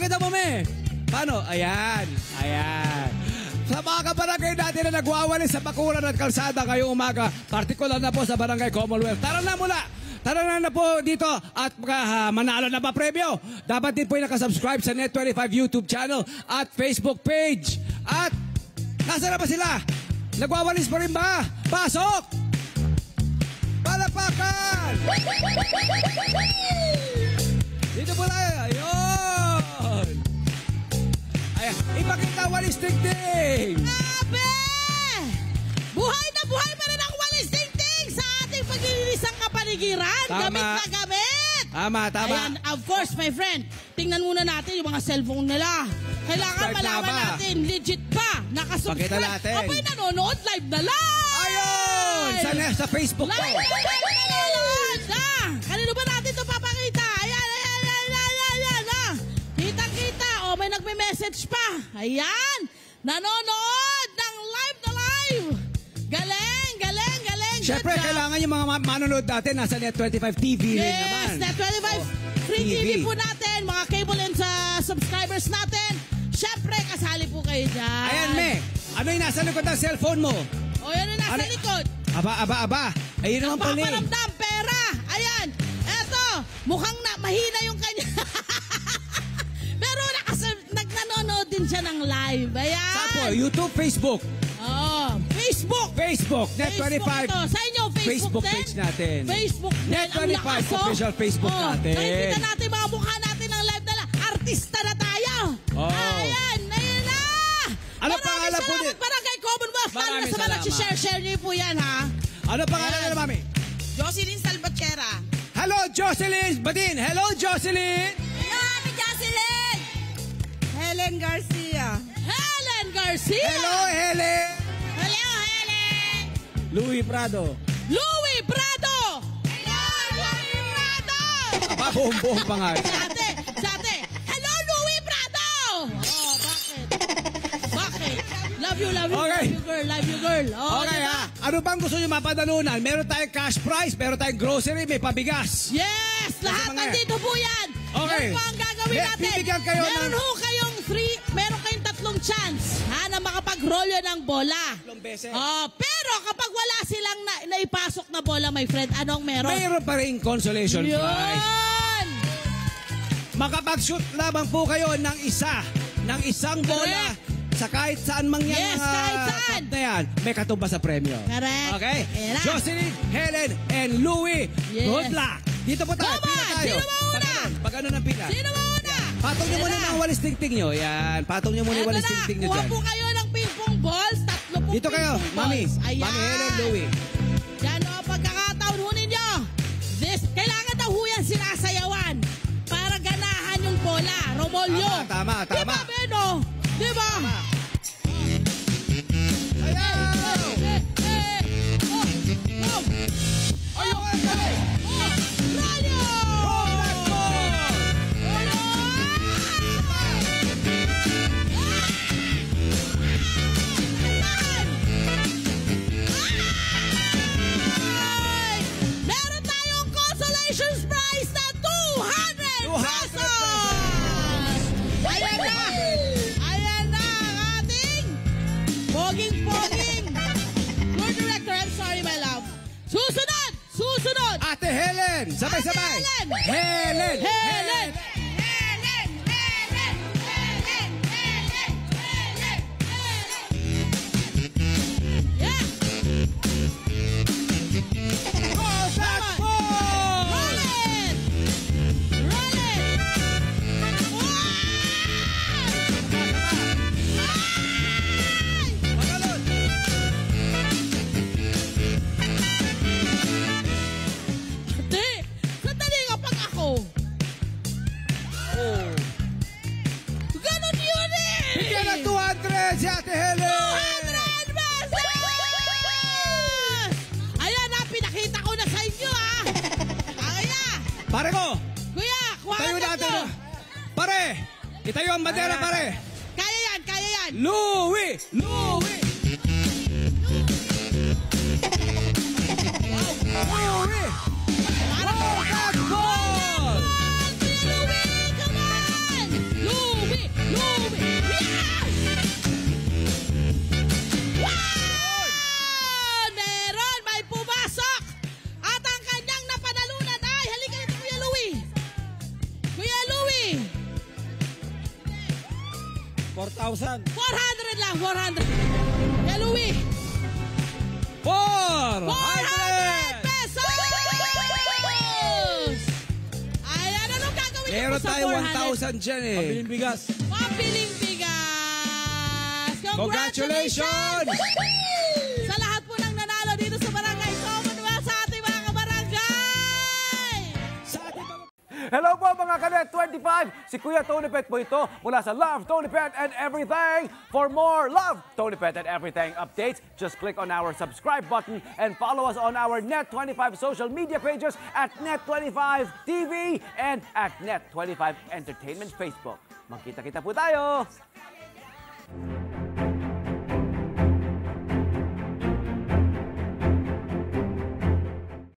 Kita mo, me. Paano? Ayan. Ayan. Sa mga kabarangay natin na nagwawalis sa bakuran at kalsada ngayong umaga, partikular na po sa Barangay Commonwealth. Tara na mula! Tara na na po dito at uh, manalo na ba premyo? Dapat din po yung nakasubscribe sa Net25 YouTube channel at Facebook page. At nasa na ba sila? Nagwawalis pa rin ba? Pasok! Palapakan! Dito po tayo. Ipakita walis tingting! Grabe! Buhay na buhay pa rin ang walis tingting sa ating paglililisang kapaligiran. Tama. Gamit na gamit! Tama, tama. Ayan, of course, my friend. Tingnan muna natin yung mga cellphone nila. Kailangan na malaman ba? natin, legit ba? Nakasubscribe. Pakita natin. Abay, nanonood live na live! Ayun! Sa, sa Facebook Live po. na live na Ayan. Nanonood ng live na live. Galing, galing, galing. Siyempre, Good kailangan yung mga ma- manonood natin nasa Net25 TV rin naman. Yes, net 25 free TV. TV. po natin, mga cable and sa subscribers natin. Siyempre, kasali po kayo dyan. Ayan, me. Ano yung nasa likod ng cellphone mo? O, yan ang nasa Ano- likod. Aba, aba, aba. Ayun naman pala eh. Paparamdam, pera. Ayan. Eto, mukhang na, mahina yung din siya ng live. Ayan. Saan po? YouTube, Facebook. Oh, Facebook. Facebook, Facebook Net25. ito. Sa inyo, Facebook, Facebook din? page natin. Facebook din. Net Ang 25 lakas, oh. official Facebook oh, natin. Nakikita natin mga mukha natin ng live na lang. Artista na tayo. Oh. Ayan, ayun na. Ano Maraming pangalan po salamat, din? Barangay Commonwealth. Lalo na Maraming sa mga salamat. nagsishare-share niyo po yan, ha? Ano pangalan Ayan. nila, mami? Jocelyn Salvatierra. Hello, Jocelyn Badin. Hello, Jocelyn. Helen Garcia. Helen Garcia. Hello, Helen. Hello, Helen. Louis Prado. Louie Prado. Hello, Louie Prado. Aba, buong-buong pangalan. Sa ate, sa ate. Hello, Louie Prado. Oh, bakit? Bakit? Love you, love you, Okay. love you, girl. Love you, girl. Oh, Okay diba? ha, ano bang gusto nyo mapadalunan? Meron tayong cash prize, meron tayong grocery, may pabigas. Yes! Lahat nandito po yan! Okay. Yan po ang gagawin natin. bibigyan kayo meron ng- ho kayong three, meron kayong tatlong chance ha, na makapagrolyo ng bola. Tatlong beses. Oh, pero kapag wala silang na, naipasok na bola, my friend, anong meron? Mayroon pa rin consolation prize. Yun! Makapag-shoot lamang po kayo ng isa, ng isang bola sa kahit saan mang yan Yes, mga kahit saan. cup na yan, may katumbas sa premyo. Correct. Okay? Ayan na. Jocelyn, Helen, and Louie, Yes. good luck. Dito po tayo, Come pila on, tayo. sino mauna? Pag ganun ang pila. Sino mauna? Patong nyo muna na. ng walis tingting nyo. Yan, patong nyo muna yung walis tingting nyo kuha dyan. po kayo ng ping-pong balls. Tatlo po Dito kayo, Mami. balls. Ayan. Mami Helen, Louie. Yan o, pagkakataon ho ninyo. This, kailangan daw ho yan sinasayawan para ganahan yung bola. Romolyo. Tama, tama, tama. Di Susunod! Susunod! Ate Helen! Sabay-sabay! Ate Helen! Helen! Helen! Pare ko! Kuya, kuha Tayo natin! Pare! Itayo ang bandera, pare! Kaya yan, kaya yan! Louie! Louie! 4,000. 400 lang, 400. Kay Louie, 400 400 pesos! Ayan, anong gagawin niyo Meron sa tayo 400? 1,000 dyan eh. Pabiling bigas. Pampiling bigas! Congratulations! Sa 25! Si Kuya Tony Pet po ito mula sa Love, Tony Pet and Everything. For more Love, Tony Pet and Everything updates, just click on our subscribe button and follow us on our Net25 social media pages at Net25 TV and at Net25 Entertainment Facebook. Magkita-kita po tayo!